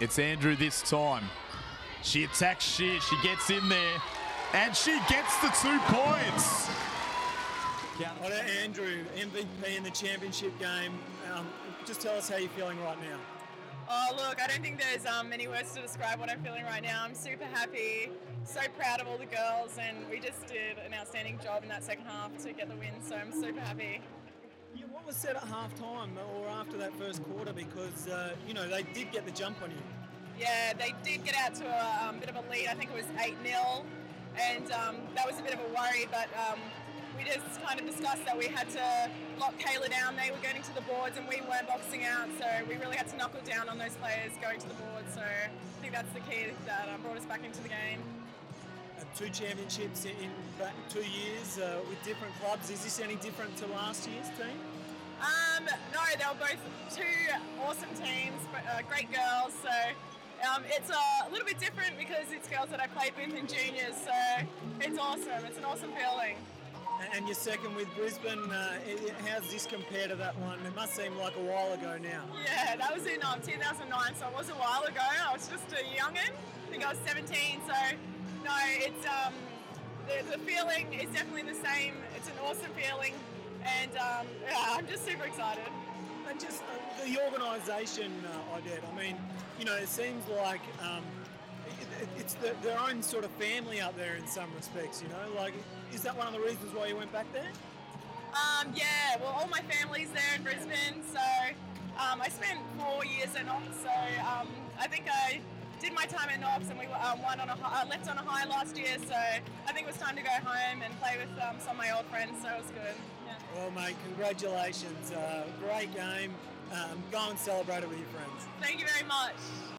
It's Andrew this time. She attacks Shear. She gets in there. And she gets the two points. Well, Andrew, MVP in the championship game. Um, just tell us how you're feeling right now. Oh, look, I don't think there's um, many words to describe what I'm feeling right now. I'm super happy, so proud of all the girls, and we just did an outstanding job in that second half to get the win, so I'm super happy. Yeah, what was said at half time or after that first quarter? Because, uh, you know, they did get the jump on you. Yeah, they did get out to a um, bit of a lead. I think it was 8 0, and um, that was a bit of a worry, but um, we just kind of discussed that we had to lock Kayla down. They were getting to the boards and we weren't boxing out, so we really had to knuckle down on those players going to the boards. So I think that's the key that um, brought us back into the game. Uh, two championships in, two years uh, with different clubs. Is this any different to last year's team? Um, no, they were both two awesome teams, but, uh, great girls. So um, it's a little bit different because it's girls that I played with in juniors. So it's awesome. It's an awesome feeling. And your second with Brisbane, uh, how's this compare to that one? It must seem like a while ago now. Yeah, that was in um, 2009, so it was a while ago. I was just a youngin. I think I was 17. So no, um, the, the feeling is definitely the same. It's an awesome feeling, and um, yeah, I'm just super excited. And just uh, the organisation, uh, Odette. I mean, you know, it seems like um, it, it- it's the, their own sort of family up there in some respects. You know, like is that one of the reasons why you went back there? Um, yeah, well, all my family's there in Brisbane, so um, I spent four years at Knox. So um, I think I did my time at Knox, and we um, won on a hi- uh, left on a high last year. So I think it was time to go home and play with um, some of my old friends. So it was good. Yeah. Well, mate, congratulations. Uh, great game. Um, go and celebrate it with your friends. Thank you very much.